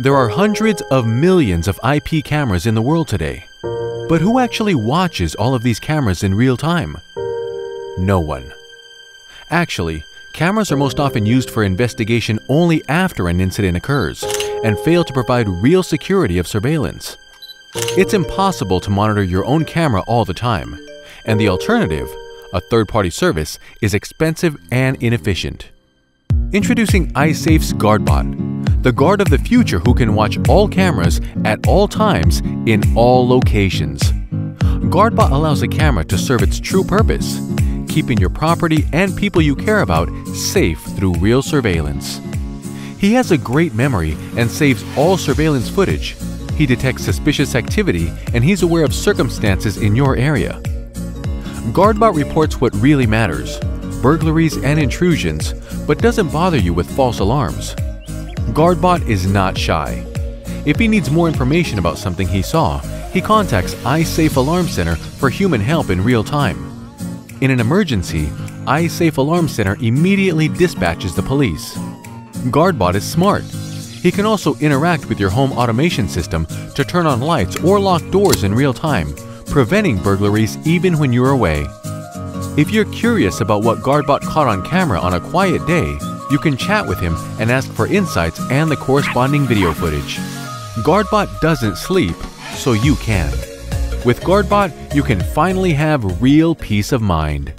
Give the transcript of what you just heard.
There are hundreds of millions of IP cameras in the world today. But who actually watches all of these cameras in real time? No one. Actually, cameras are most often used for investigation only after an incident occurs and fail to provide real security of surveillance. It's impossible to monitor your own camera all the time, and the alternative, a third party service, is expensive and inefficient. Introducing iSafe's GuardBot, the guard of the future who can watch all cameras at all times in all locations. GuardBot allows a camera to serve its true purpose, keeping your property and people you care about safe through real surveillance. He has a great memory and saves all surveillance footage. He detects suspicious activity and he's aware of circumstances in your area. GuardBot reports what really matters burglaries and intrusions, but doesn't bother you with false alarms. GuardBot is not shy. If he needs more information about something he saw, he contacts iSafe Alarm Center for human help in real time. In an emergency, iSafe Alarm Center immediately dispatches the police. GuardBot is smart. He can also interact with your home automation system to turn on lights or lock doors in real time, preventing burglaries even when you're away. If you're curious about what GuardBot caught on camera on a quiet day, you can chat with him and ask for insights and the corresponding video footage. GuardBot doesn't sleep, so you can. With GuardBot, you can finally have real peace of mind.